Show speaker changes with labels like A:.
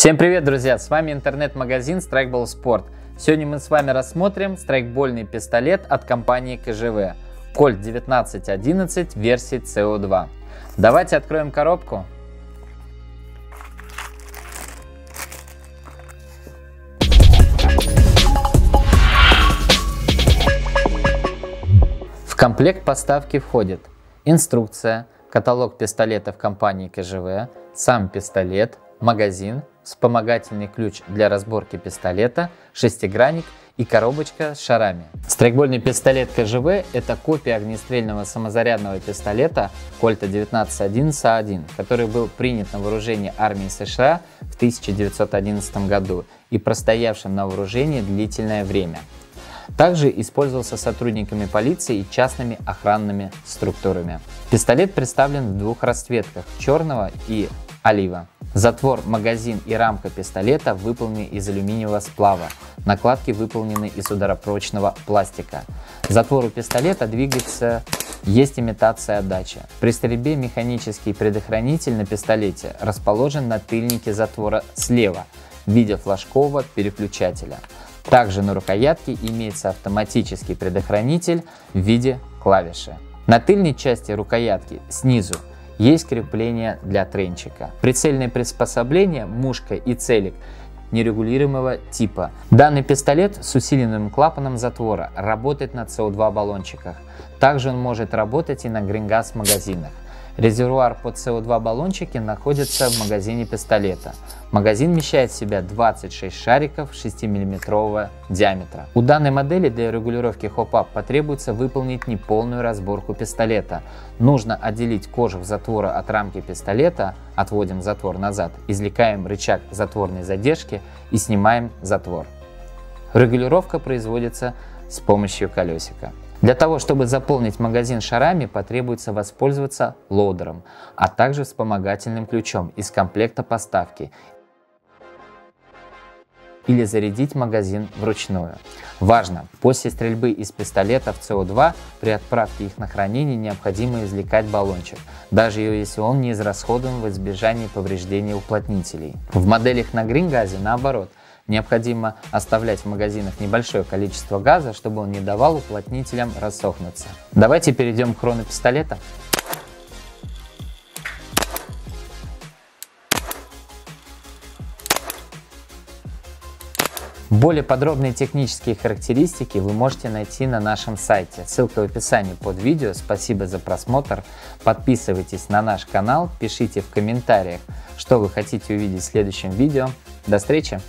A: Всем привет, друзья! С вами интернет-магазин Strikeball Sport. Сегодня мы с вами рассмотрим страйкбольный пистолет от компании КЖВ Colt 1911 версии CO2. Давайте откроем коробку. В комплект поставки входит инструкция, каталог пистолетов компании КЖВ, сам пистолет, магазин, вспомогательный ключ для разборки пистолета, шестигранник и коробочка с шарами. Страйкбольный пистолет КЖВ – это копия огнестрельного самозарядного пистолета Кольта 1911А1, который был принят на вооружение армии США в 1911 году и простоявшим на вооружении длительное время. Также использовался сотрудниками полиции и частными охранными структурами. Пистолет представлен в двух расцветках – черного и олива. Затвор, магазин и рамка пистолета выполнены из алюминиевого сплава. Накладки выполнены из ударопрочного пластика. Затвор у пистолета двигается, есть имитация отдачи. При стрельбе механический предохранитель на пистолете расположен на тыльнике затвора слева в виде флажкового переключателя. Также на рукоятке имеется автоматический предохранитель в виде клавиши. На тыльной части рукоятки снизу есть крепление для тренчика. Прицельное приспособление, мушка и целик нерегулируемого типа. Данный пистолет с усиленным клапаном затвора работает на СО2 баллончиках. Также он может работать и на грингаз магазинах. Резервуар под СО2 баллончики находится в магазине пистолета. Магазин вмещает в себя 26 шариков 6-мм диаметра. У данной модели для регулировки хоп-ап потребуется выполнить неполную разборку пистолета. Нужно отделить кожух затвора от рамки пистолета, отводим затвор назад, извлекаем рычаг затворной задержки и снимаем затвор. Регулировка производится с помощью колесика. Для того, чтобы заполнить магазин шарами, потребуется воспользоваться лоудером, а также вспомогательным ключом из комплекта поставки или зарядить магазин вручную. Важно! После стрельбы из пистолетов СО2 при отправке их на хранение необходимо извлекать баллончик, даже если он не израсходован в избежании повреждения уплотнителей. В моделях на грингазе наоборот, Необходимо оставлять в магазинах небольшое количество газа, чтобы он не давал уплотнителям рассохнуться. Давайте перейдем к хрону пистолета. Более подробные технические характеристики вы можете найти на нашем сайте. Ссылка в описании под видео. Спасибо за просмотр. Подписывайтесь на наш канал, пишите в комментариях, что вы хотите увидеть в следующем видео. До встречи!